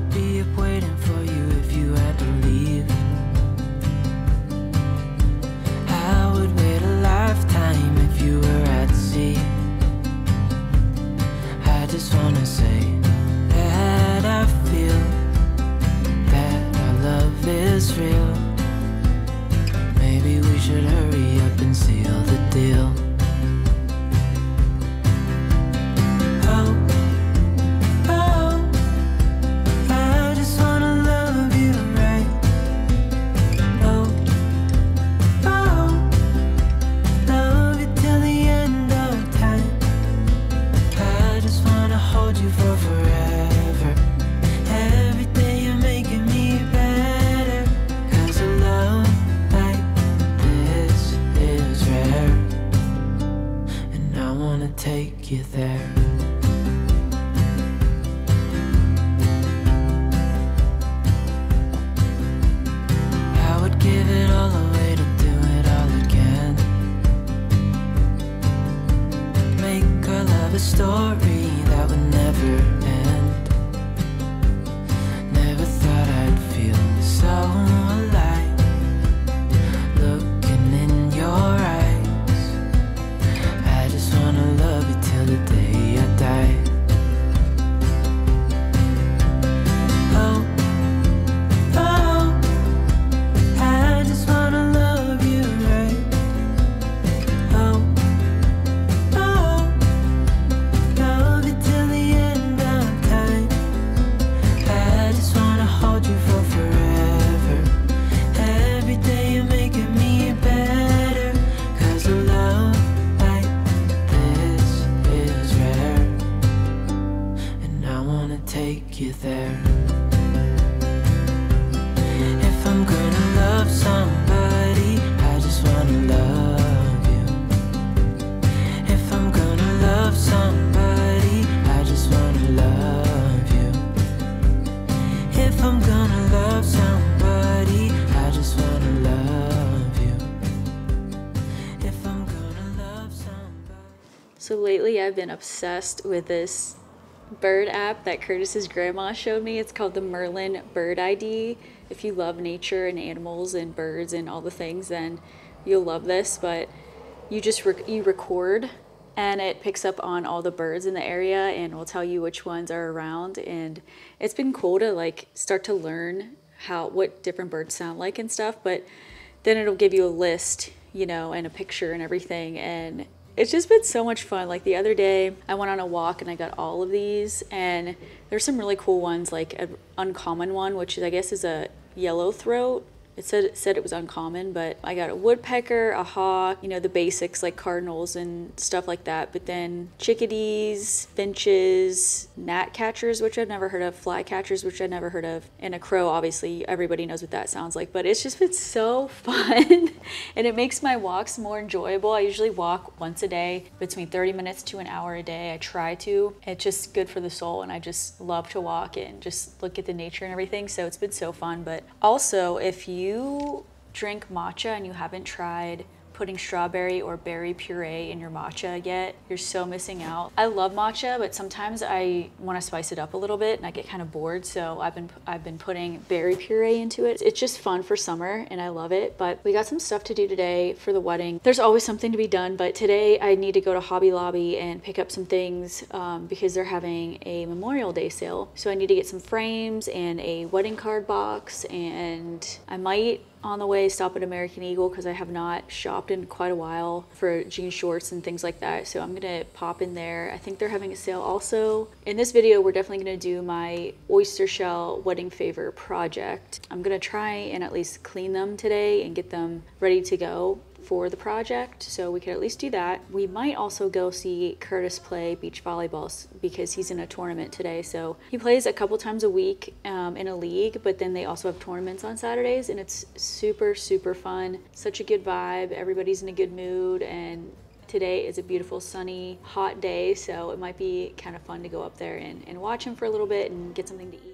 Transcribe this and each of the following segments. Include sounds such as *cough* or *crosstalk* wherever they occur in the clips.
would be up waiting for you if you had to leave. I would wait a lifetime if you were at sea. I just wanna say that I feel that our love is real. Maybe we should hurry up and seal the deal. I've been obsessed with this bird app that Curtis's grandma showed me. It's called the Merlin Bird ID. If you love nature and animals and birds and all the things, then you'll love this. But you just you record, and it picks up on all the birds in the area and will tell you which ones are around. And it's been cool to like start to learn how what different birds sound like and stuff. But then it'll give you a list, you know, and a picture and everything. And it's just been so much fun. Like the other day, I went on a walk and I got all of these, and there's some really cool ones, like an uncommon one, which I guess is a yellow throat. It said it said it was uncommon, but I got a woodpecker, a hawk, you know, the basics like cardinals and stuff like that. But then chickadees, finches, gnatcatchers, which I've never heard of, flycatchers, which I've never heard of, and a crow. Obviously, everybody knows what that sounds like. But it's just been so *laughs* fun, and it makes my walks more enjoyable. I usually walk once a day, between 30 minutes to an hour a day. I try to. It's just good for the soul, and I just love to walk and just look at the nature and everything. So it's been so fun. But also, if you drink matcha and you haven't tried putting strawberry or berry puree in your matcha yet, you're so missing out. I love matcha, but sometimes I want to spice it up a little bit and I get kind of bored, so I've been I've been putting berry puree into it. It's just fun for summer and I love it, but we got some stuff to do today for the wedding. There's always something to be done, but today I need to go to Hobby Lobby and pick up some things um, because they're having a Memorial Day sale. So I need to get some frames and a wedding card box and I might on the way stop at American Eagle because I have not shopped in quite a while for jean shorts and things like that. So I'm gonna pop in there. I think they're having a sale also. In this video, we're definitely gonna do my oyster shell wedding favor project. I'm gonna try and at least clean them today and get them ready to go for the project, so we could at least do that. We might also go see Curtis play beach volleyball because he's in a tournament today. So he plays a couple times a week um, in a league, but then they also have tournaments on Saturdays, and it's super, super fun. Such a good vibe. Everybody's in a good mood, and today is a beautiful, sunny, hot day, so it might be kind of fun to go up there and, and watch him for a little bit and get something to eat.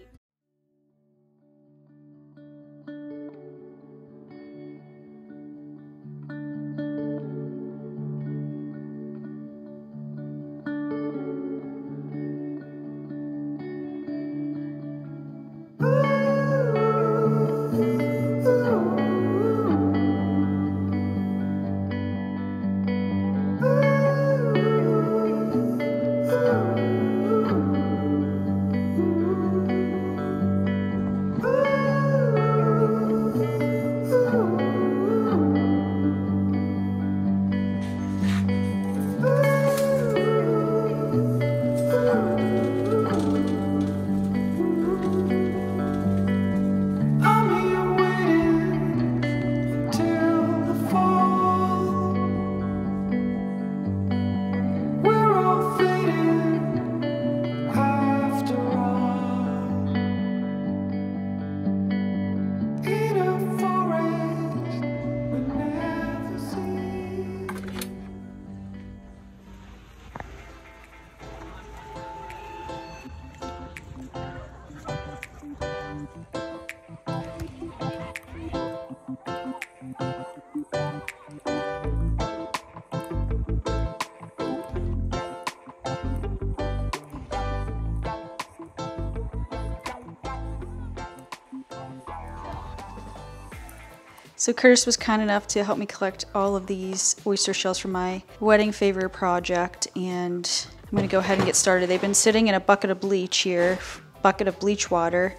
So Curtis was kind enough to help me collect all of these oyster shells for my wedding favor project and I'm gonna go ahead and get started. They've been sitting in a bucket of bleach here, bucket of bleach water,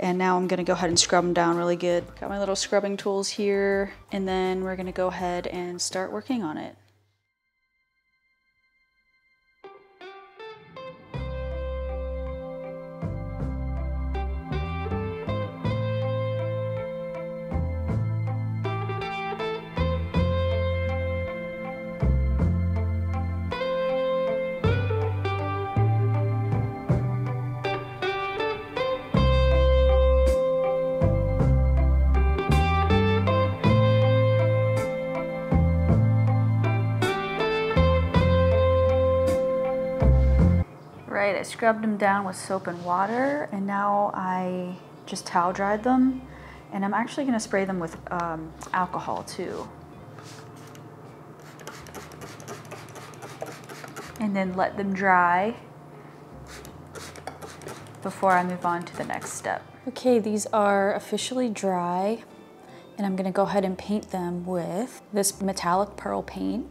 and now I'm gonna go ahead and scrub them down really good. Got my little scrubbing tools here, and then we're gonna go ahead and start working on it. Scrubbed them down with soap and water, and now I just towel dried them. And I'm actually gonna spray them with um, alcohol too. And then let them dry before I move on to the next step. Okay, these are officially dry, and I'm gonna go ahead and paint them with this metallic pearl paint.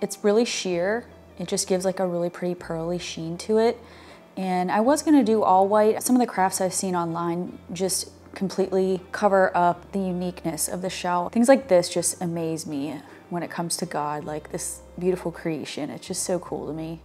It's really sheer, it just gives like a really pretty pearly sheen to it. And I was gonna do all white. Some of the crafts I've seen online just completely cover up the uniqueness of the shell. Things like this just amaze me when it comes to God, like this beautiful creation. It's just so cool to me.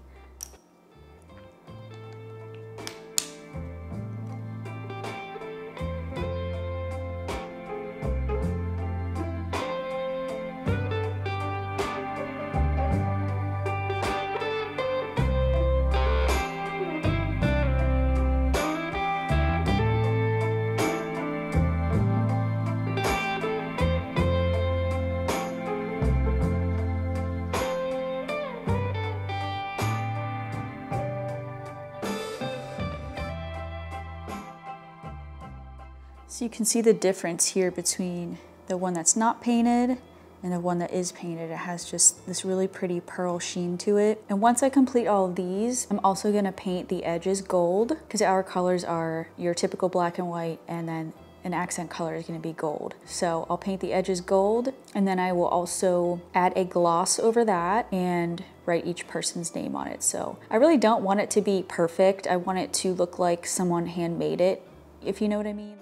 So you can see the difference here between the one that's not painted and the one that is painted. It has just this really pretty pearl sheen to it. And once I complete all of these, I'm also gonna paint the edges gold because our colors are your typical black and white and then an accent color is gonna be gold. So I'll paint the edges gold and then I will also add a gloss over that and write each person's name on it. So I really don't want it to be perfect. I want it to look like someone handmade it, if you know what I mean.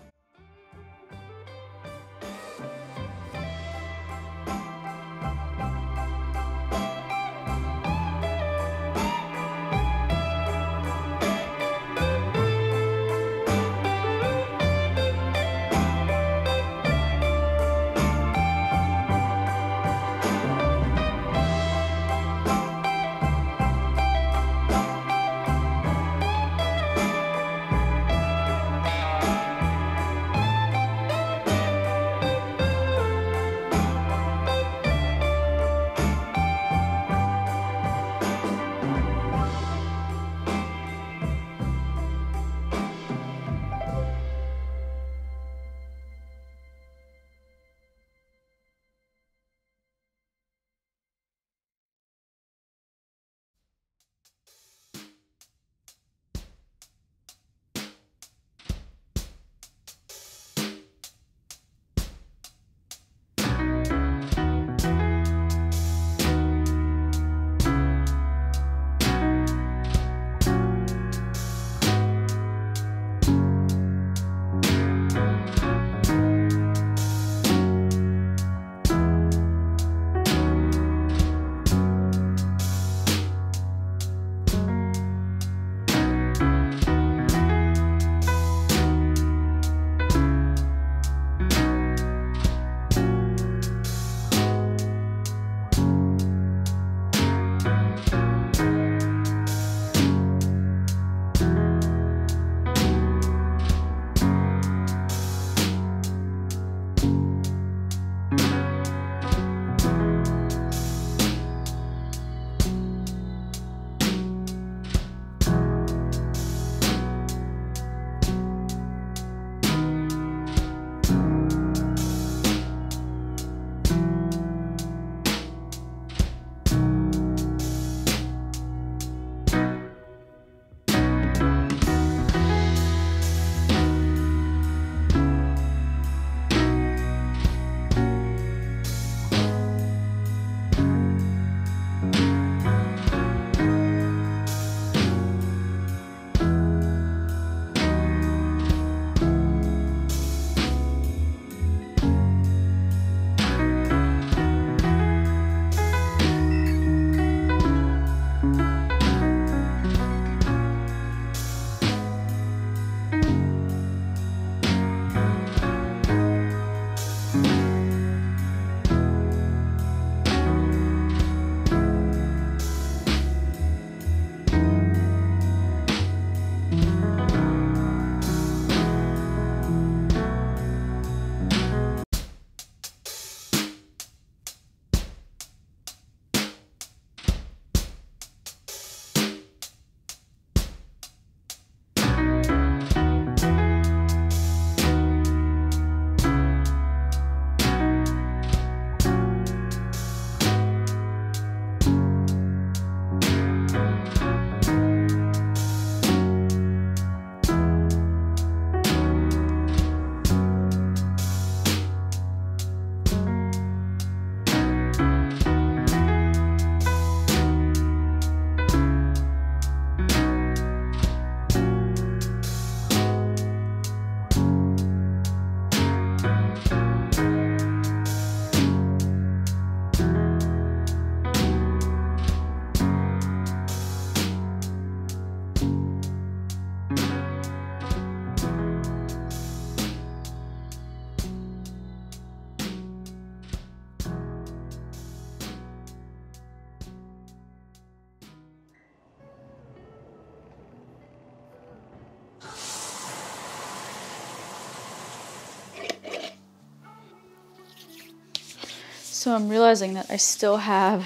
So I'm realizing that I still have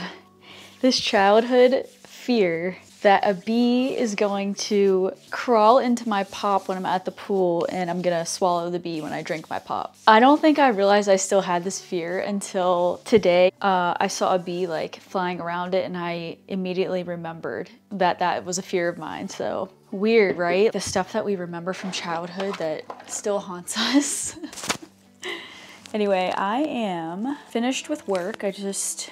this childhood fear that a bee is going to crawl into my pop when I'm at the pool and I'm gonna swallow the bee when I drink my pop. I don't think I realized I still had this fear until today. Uh, I saw a bee like flying around it and I immediately remembered that that was a fear of mine. So weird, right? The stuff that we remember from childhood that still haunts *laughs* us. Anyway, I am finished with work. I just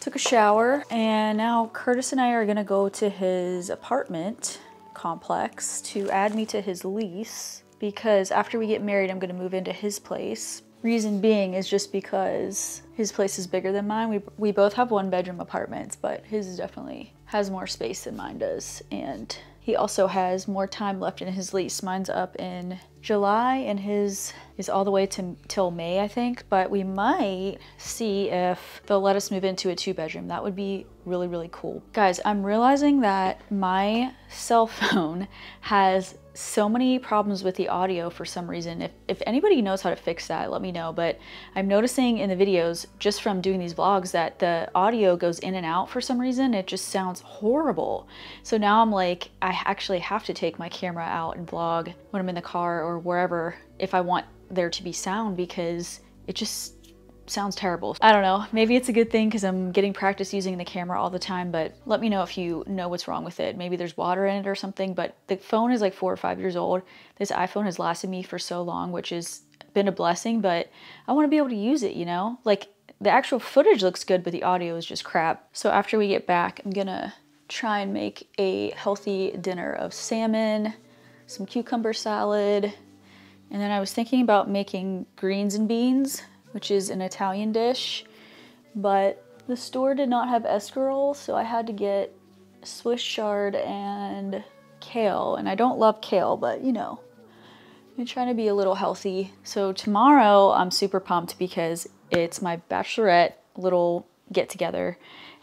took a shower, and now Curtis and I are gonna go to his apartment complex to add me to his lease because after we get married, I'm gonna move into his place. Reason being is just because his place is bigger than mine. We, we both have one bedroom apartments, but his definitely has more space than mine does. And he also has more time left in his lease. Mine's up in July and his is all the way to till May, I think. But we might see if they'll let us move into a two bedroom. That would be really, really cool. Guys, I'm realizing that my cell phone has so many problems with the audio for some reason. If, if anybody knows how to fix that, let me know. But I'm noticing in the videos, just from doing these vlogs, that the audio goes in and out for some reason. It just sounds horrible. So now I'm like, I actually have to take my camera out and vlog when I'm in the car or wherever if I want there to be sound because it just sounds terrible. I don't know, maybe it's a good thing because I'm getting practice using the camera all the time, but let me know if you know what's wrong with it. Maybe there's water in it or something, but the phone is like four or five years old. This iPhone has lasted me for so long, which has been a blessing, but I want to be able to use it, you know? Like the actual footage looks good, but the audio is just crap. So after we get back, I'm gonna try and make a healthy dinner of salmon, some cucumber salad, and then I was thinking about making greens and beans which is an Italian dish, but the store did not have escarole, so I had to get Swiss chard and kale. And I don't love kale, but you know, I'm trying to be a little healthy. So tomorrow I'm super pumped because it's my bachelorette little get together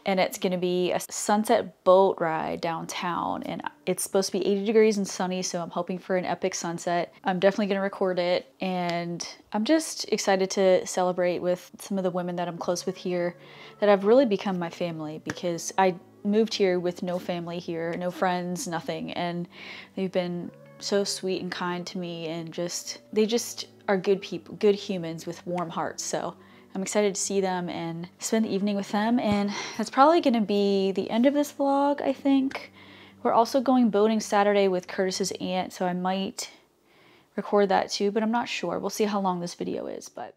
and it's to be a sunset boat ride downtown and it's supposed to be 80 degrees and sunny so i'm hoping for an epic sunset. I'm definitely to record it and i'm just excited to celebrate with some of the women that i'm close with here that have really become my family because i moved here with no family here no friends nothing and they've been so sweet and kind to me and just they just are good people good humans with warm hearts so I'm excited to see them and spend the evening with them. And that's probably going to be the end of this vlog, I think. We're also going boating Saturday with Curtis's aunt, so I might record that too, but I'm not sure. We'll see how long this video is, but.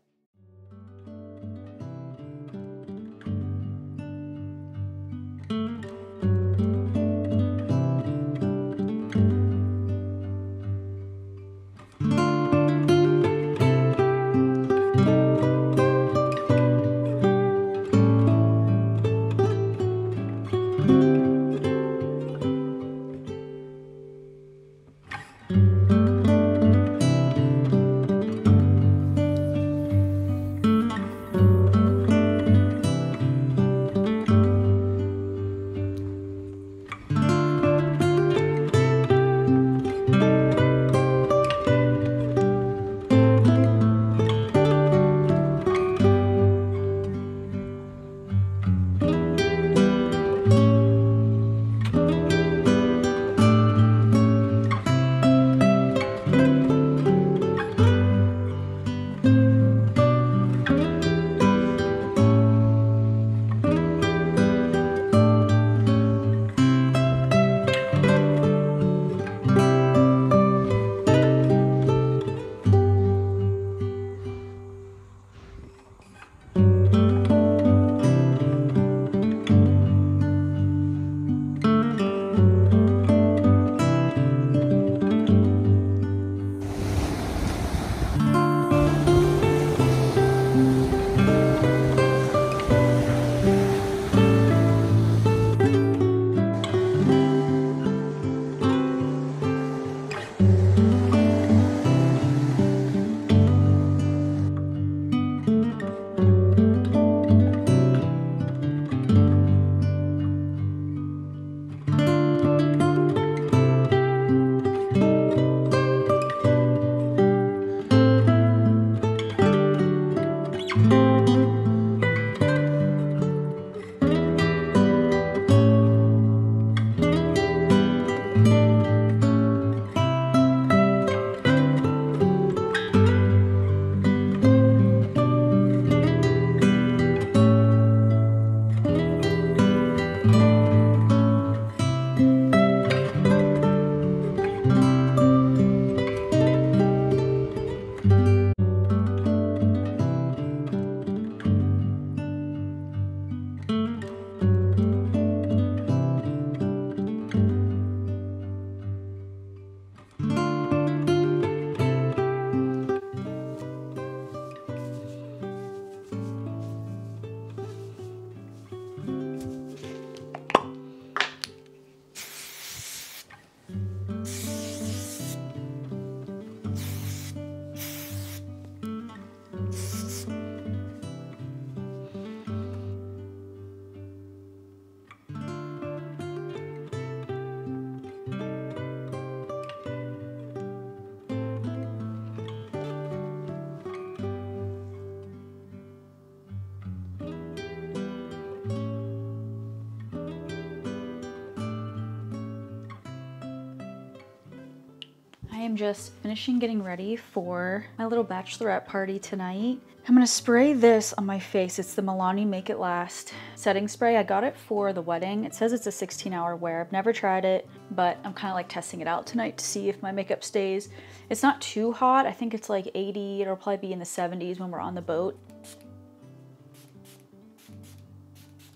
Just finishing getting ready for my little bachelorette party tonight. I'm gonna spray this on my face. It's the Milani Make It Last setting spray. I got it for the wedding. It says it's a 16 hour wear. I've never tried it, but I'm kind of like testing it out tonight to see if my makeup stays. It's not too hot. I think it's like 80. It'll probably be in the 70s when we're on the boat.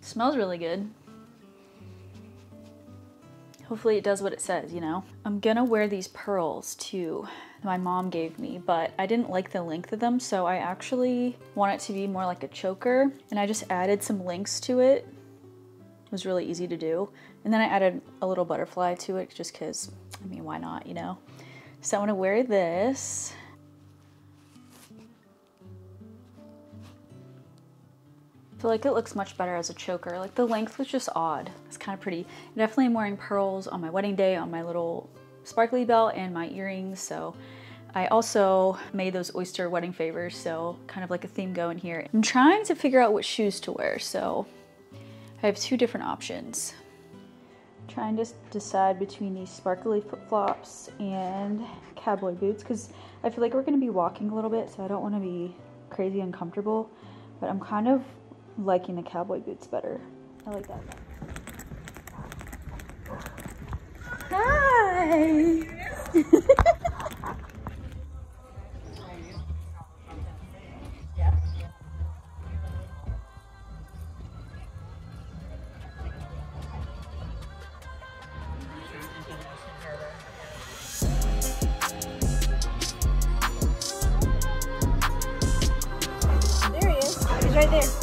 Smells really good. Hopefully it does what it says, you know? I'm gonna wear these pearls too my mom gave me, but I didn't like the length of them, so I actually want it to be more like a choker, and I just added some links to it. It was really easy to do. And then I added a little butterfly to it just because, I mean, why not, you know? So I'm gonna wear this. Feel like it looks much better as a choker. Like the length was just odd. It's kind of pretty. Definitely am wearing pearls on my wedding day on my little sparkly belt and my earrings. So I also made those oyster wedding favors, so kind of like a theme going here. I'm trying to figure out what shoes to wear, so I have two different options. I'm trying to decide between these sparkly flip-flops and cowboy boots because I feel like we're going to be walking a little bit, so I don't want to be crazy uncomfortable, but I'm kind of liking the cowboy boots better. I like that. Hi! Is. He's right there.